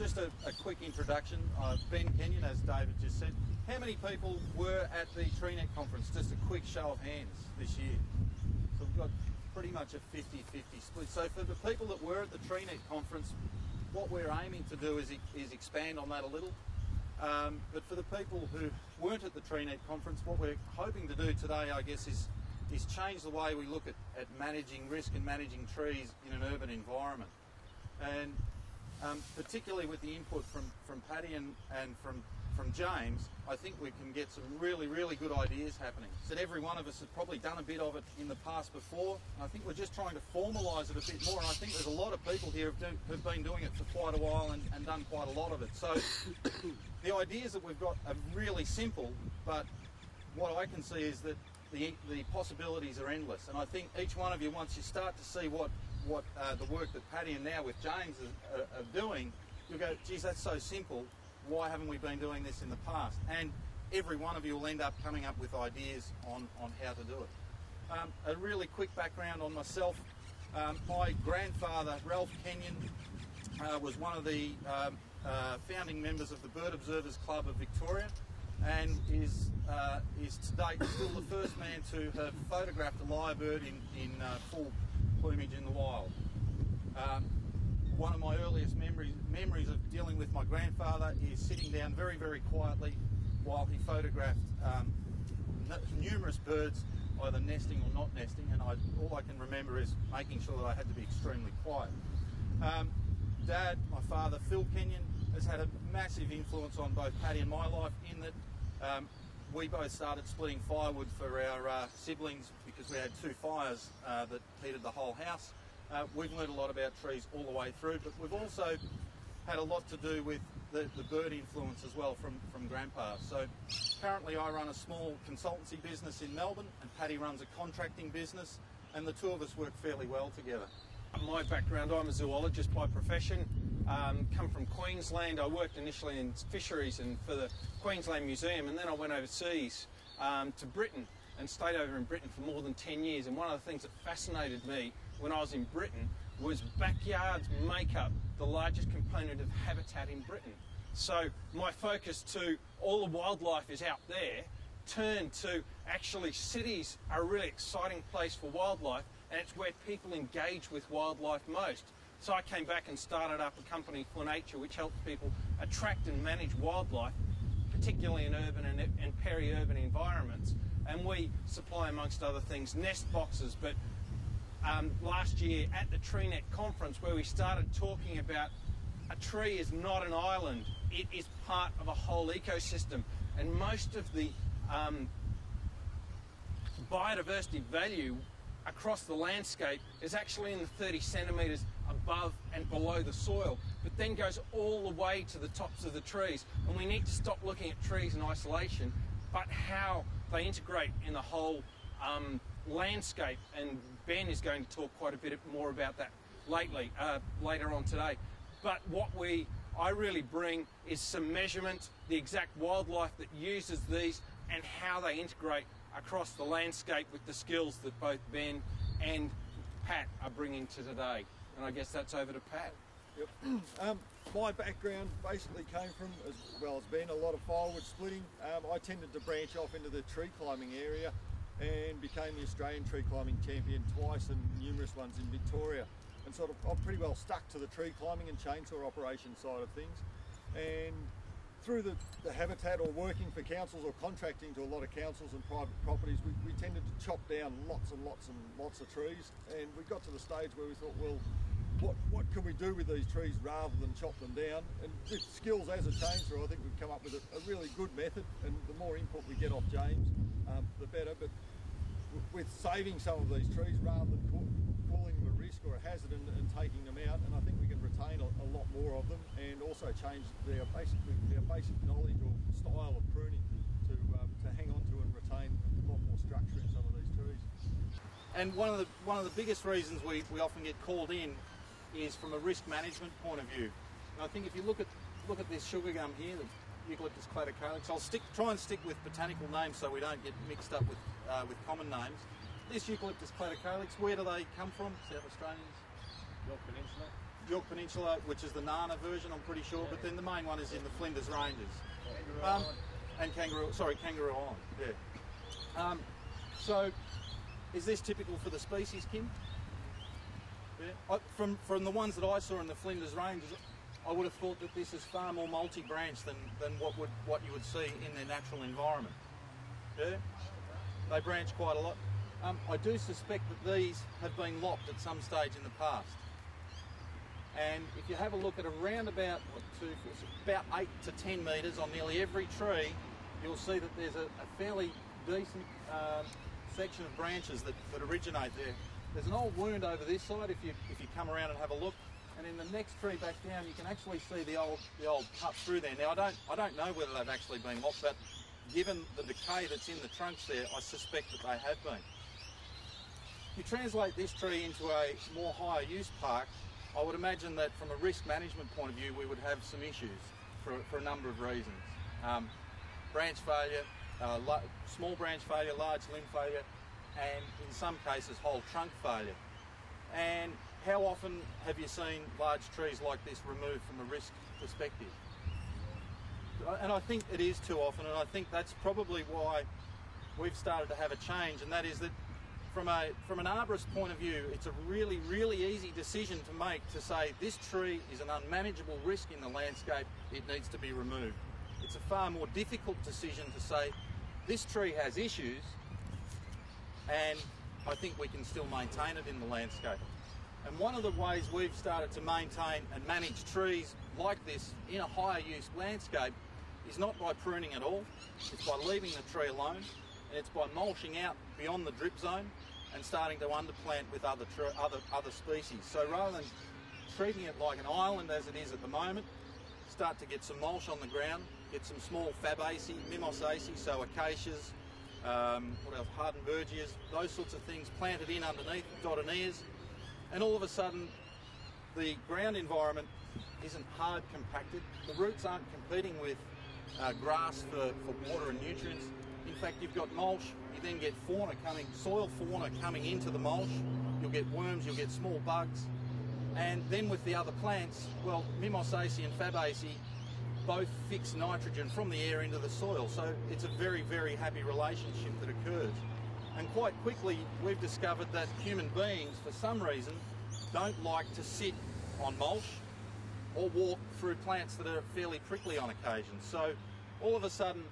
just a, a quick introduction. Uh, ben Kenyon, as David just said. How many people were at the TreeNet conference? Just a quick show of hands this year. So we've got pretty much a 50-50 split. So for the people that were at the TreeNet conference, what we're aiming to do is, is expand on that a little. Um, but for the people who weren't at the TreeNet conference, what we're hoping to do today, I guess, is is change the way we look at, at managing risk and managing trees in an urban environment. And um, particularly with the input from, from Paddy and, and from, from James, I think we can get some really, really good ideas happening. So every one of us has probably done a bit of it in the past before, and I think we're just trying to formalise it a bit more, and I think there's a lot of people here who've, do, who've been doing it for quite a while and, and done quite a lot of it. So the ideas that we've got are really simple, but what I can see is that the, the possibilities are endless. And I think each one of you, once you start to see what, what uh, the work that Paddy and now with James are, are, are doing, you'll go, geez, that's so simple. Why haven't we been doing this in the past? And every one of you will end up coming up with ideas on, on how to do it. Um, a really quick background on myself. Um, my grandfather, Ralph Kenyon, uh, was one of the um, uh, founding members of the Bird Observers Club of Victoria and is uh, is to date still the first man to have photographed a lyrebird in, in uh, full plumage in the wild. Um, one of my earliest memories memories of dealing with my grandfather is sitting down very very quietly while he photographed um, numerous birds either nesting or not nesting and I, all I can remember is making sure that I had to be extremely quiet. Um, Dad, my father Phil Kenyon, has had a massive influence on both Paddy and my life in that um, we both started splitting firewood for our uh, siblings because we had two fires uh, that heated the whole house. Uh, we've learned a lot about trees all the way through, but we've also had a lot to do with the, the bird influence as well from, from Grandpa. So currently I run a small consultancy business in Melbourne and Paddy runs a contracting business and the two of us work fairly well together. My background, I'm a zoologist by profession, um, come from Queensland. I worked initially in fisheries and for the Queensland Museum and then I went overseas um, to Britain and stayed over in Britain for more than 10 years. And one of the things that fascinated me when I was in Britain was backyards make up the largest component of habitat in Britain. So my focus to all the wildlife is out there turned to actually cities are a really exciting place for wildlife and it's where people engage with wildlife most. So I came back and started up a company fauNature which helps people attract and manage wildlife, particularly in urban and, and peri-urban environments. And we supply, amongst other things, nest boxes. But um, last year at the TreeNet conference, where we started talking about a tree is not an island; it is part of a whole ecosystem, and most of the um, biodiversity value across the landscape is actually in the 30 centimetres above and below the soil, but then goes all the way to the tops of the trees. And we need to stop looking at trees in isolation, but how they integrate in the whole um, landscape. And Ben is going to talk quite a bit more about that lately, uh, later on today. But what we I really bring is some measurement, the exact wildlife that uses these, and how they integrate across the landscape with the skills that both Ben and Pat are bringing to today. And I guess that's over to Pat. Yep. Um, my background basically came from, as well as Ben, a lot of firewood splitting. Um, I tended to branch off into the tree climbing area and became the Australian tree climbing champion twice and numerous ones in Victoria. And sort of, I'm pretty well stuck to the tree climbing and chainsaw operation side of things. And through the, the habitat or working for councils or contracting to a lot of councils and private properties, we, we tended to chop down lots and lots and lots of trees. And we got to the stage where we thought, well, what, what can we do with these trees rather than chop them down? And with skills as a chainsaw, I think we've come up with a, a really good method. And the more input we get off James, um, the better. But with saving some of these trees rather than risk or a hazard and, and taking them out, and I think we can retain a, a, lot more of them and also change their basically their basic knowledge or style of pruning to um, to hang on to and retain a lot more structure in some of these trees. And one of the one of the biggest reasons we, we often get called in is from a risk management point of view. And I think if you look at look at this sugar gum here, the Eucalyptus cladocalyx, I'll stick try and stick with botanical names so we don't get mixed up with uh, with common names. This Eucalyptus cladocalyx, where do they come from? South Australians? Yorke Peninsula. Yorke Peninsula, which is the Nana version, I'm pretty sure, but then the main one is in the Flinders Ranges. Kangaroo Um, and Kangaroo, sorry, Kangaroo Island, yeah. Um, so, is this typical for the species, Kim? Yeah. I, from, from the ones that I saw in the Flinders Ranges, I would have thought that this is far more multi-branch than, than what, would, what you would see in their natural environment. Yeah? They branch quite a lot. Um, I do suspect that these have been lopped at some stage in the past. And if you have a look at around about what, two, four, six, about eight to ten metres on nearly every tree, you'll see that there's a, a fairly decent uh, section of branches that, that originate there. There's an old wound over this side if you if you come around and have a look. And in the next tree back down, you can actually see the old the old cut through there. Now I don't I don't know whether they've actually been lopped, but given the decay that's in the trunks there, I suspect that they have been. If you translate this tree into a more higher use park, I would imagine that from a risk management point of view, we would have some issues for, for a number of reasons. Um, branch failure, uh, small branch failure, large limb failure, and in some cases whole trunk failure. And how often have you seen large trees like this removed from a risk perspective? And I think it is too often, and I think that's probably why we've started to have a change, and that is that from a from an arborist point of view, it's a really, really easy decision to make to say this tree is an unmanageable risk in the landscape, it needs to be removed. It's a far more difficult decision to say this tree has issues and I think we can still maintain it in the landscape. And one of the ways we've started to maintain and manage trees like this in a higher use landscape is not by pruning at all, it's by leaving the tree alone and it's by mulching out beyond the drip zone and starting to underplant with other, other, other species. So rather than treating it like an island as it is at the moment, start to get some mulch on the ground, get some small fabaceae, mimosaceae, so acacias, um, what else, hardenbergias, those sorts of things planted in underneath, dodonaeas, and all of a sudden the ground environment isn't hard compacted. The roots aren't competing with uh, grass for, for water and nutrients. In fact, you've got mulch, you then get fauna coming, soil fauna coming into the mulch. You'll get worms, you'll get small bugs. And then with the other plants, well, Mimosaceae and Fabaceae both fix nitrogen from the air into the soil. So it's a very, very happy relationship that occurs. And quite quickly, we've discovered that human beings, for some reason, don't like to sit on mulch or walk through plants that are fairly prickly on occasion. So all of a sudden,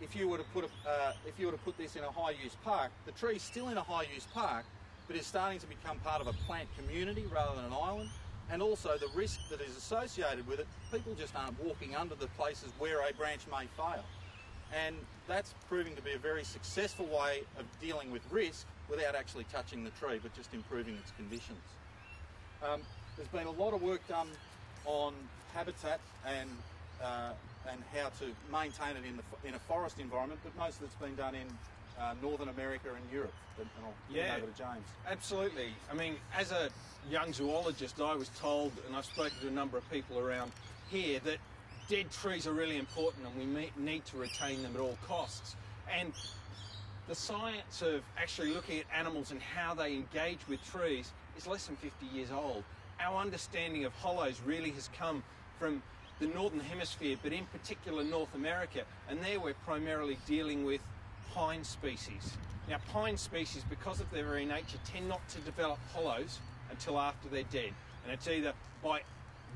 if you were to put a, uh, if you were to put this in a high use park, the tree's still in a high use park, but is starting to become part of a plant community rather than an island. And also the risk that is associated with it, people just aren't walking under the places where a branch may fail. And that's proving to be a very successful way of dealing with risk without actually touching the tree, but just improving its conditions. Um, there's been a lot of work done on habitat and uh, and how to maintain it in, the, in a forest environment, but most of it's been done in uh, Northern America and Europe. And I'll yeah, over to James. Absolutely. I mean, as a young zoologist, I was told, and I've spoken to a number of people around here, that dead trees are really important and we need to retain them at all costs. And the science of actually looking at animals and how they engage with trees is less than 50 years old. Our understanding of hollows really has come from the Northern Hemisphere, but in particular North America. And there we're primarily dealing with pine species. Now pine species, because of their very nature, tend not to develop hollows until after they're dead. And it's either by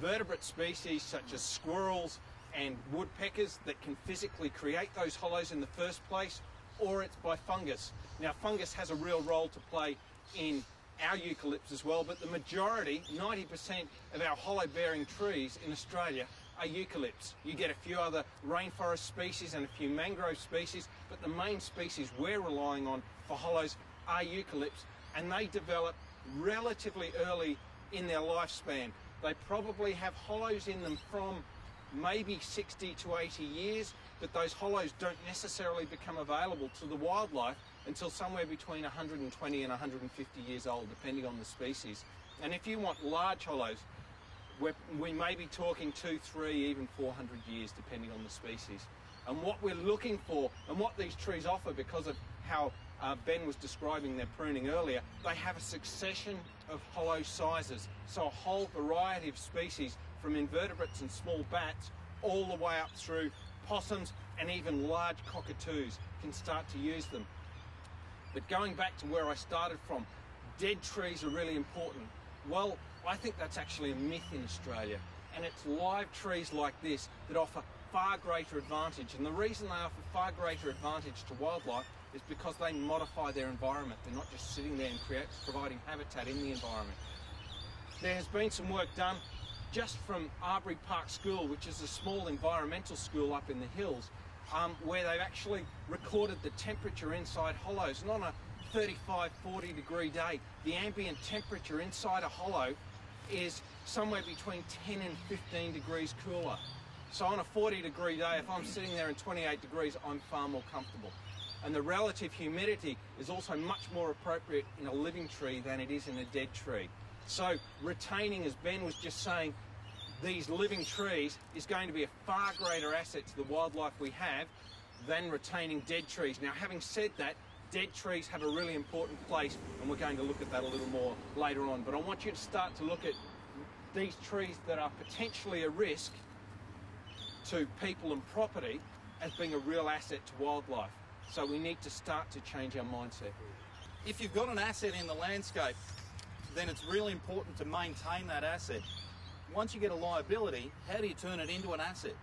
vertebrate species such as squirrels and woodpeckers that can physically create those hollows in the first place, or it's by fungus. Now fungus has a real role to play in our eucalypts as well, but the majority, 90% of our hollow bearing trees in Australia are eucalypts. You get a few other rainforest species and a few mangrove species, but the main species we're relying on for hollows are eucalypts, and they develop relatively early in their lifespan. They probably have hollows in them from maybe 60 to 80 years, but those hollows don't necessarily become available to the wildlife until somewhere between 120 and 150 years old, depending on the species. And if you want large hollows, we're, we may be talking two, three, even 400 years, depending on the species. And what we're looking for, and what these trees offer, because of how uh, Ben was describing their pruning earlier, they have a succession of hollow sizes. So a whole variety of species from invertebrates and small bats all the way up through possums and even large cockatoos can start to use them. But going back to where I started from, dead trees are really important. Well, I think that's actually a myth in Australia. And it's live trees like this that offer far greater advantage. And the reason they offer far greater advantage to wildlife is because they modify their environment. They're not just sitting there and create, providing habitat in the environment. There has been some work done just from Arbury Park School, which is a small environmental school up in the hills, um, where they've actually recorded the temperature inside hollows. And on a 35, 40 degree day, the ambient temperature inside a hollow is somewhere between 10 and 15 degrees cooler. So on a 40 degree day, if I'm sitting there in 28 degrees, I'm far more comfortable. And the relative humidity is also much more appropriate in a living tree than it is in a dead tree. So retaining, as Ben was just saying, these living trees is going to be a far greater asset to the wildlife we have than retaining dead trees. Now, having said that, dead trees have a really important place, and we're going to look at that a little more later on. But I want you to start to look at these trees that are potentially a risk to people and property as being a real asset to wildlife. So we need to start to change our mindset. If you've got an asset in the landscape, then it's really important to maintain that asset. Once you get a liability, how do you turn it into an asset?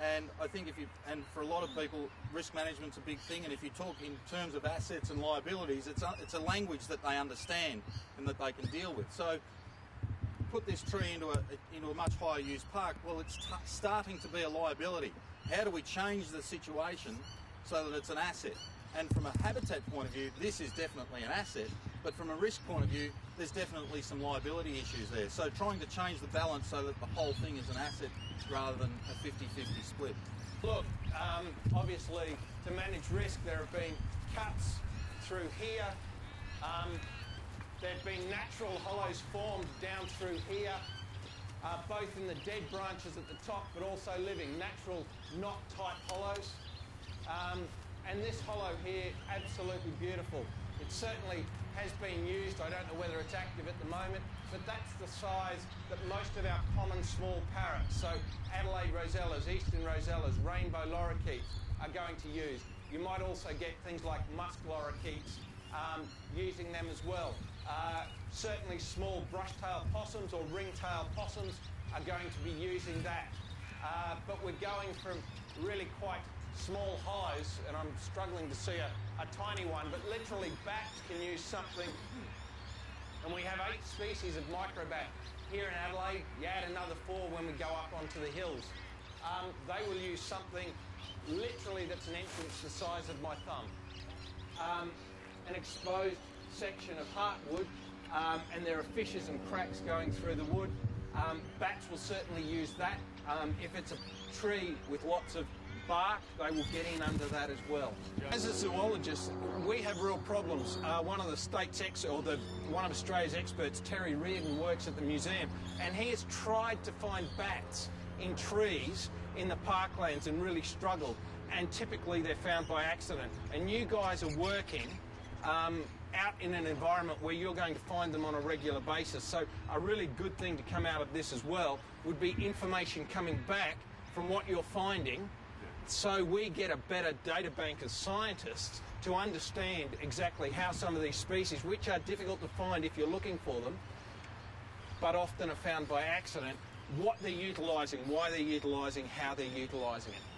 And I think if you, and for a lot of people, risk management's a big thing. And if you talk in terms of assets and liabilities, it's a, it's a language that they understand and that they can deal with. So put this tree into a, into a much higher use park, well, it's starting to be a liability. How do we change the situation so that it's an asset? And from a habitat point of view, this is definitely an asset, but from a risk point of view, there's definitely some liability issues there. So trying to change the balance so that the whole thing is an asset rather than a 50-50 split. Look, um, obviously, to manage risk, there have been cuts through here. Um, there have been natural hollows formed down through here, uh, both in the dead branches at the top, but also living natural knot-type hollows. Um, and this hollow here, absolutely beautiful. It certainly has been used. I don't know whether it's active at the moment, but that's the size that most of our common small parrots, so Adelaide rosellas, eastern rosellas, rainbow lorikeets, are going to use. You might also get things like musk lorikeets um, using them as well. Uh, certainly small brush-tailed possums or ring-tailed possums are going to be using that. Uh, but we're going from really quite small hollows, and I'm struggling to see a, a tiny one, but literally bats can use something. And we have eight species of microbat here in Adelaide. You add another four when we go up onto the hills. Um, they will use something literally that's an entrance the size of my thumb. Um, an exposed section of heartwood, um, and there are fissures and cracks going through the wood. Um, bats will certainly use that. Um, if it's a tree with lots of bark, they will get in under that as well. As a zoologist, we have real problems. Uh, one of the state's ex, or the one of Australia's experts, Terry Reardon, works at the museum, and he has tried to find bats in trees in the parklands and really struggled. And typically they're found by accident. And you guys are working um, out in an environment where you're going to find them on a regular basis. So a really good thing to come out of this as well would be information coming back from what you're finding so we get a better data bank as scientists to understand exactly how some of these species, which are difficult to find if you're looking for them, but often are found by accident, what they're utilising, why they're utilising, how they're utilising it.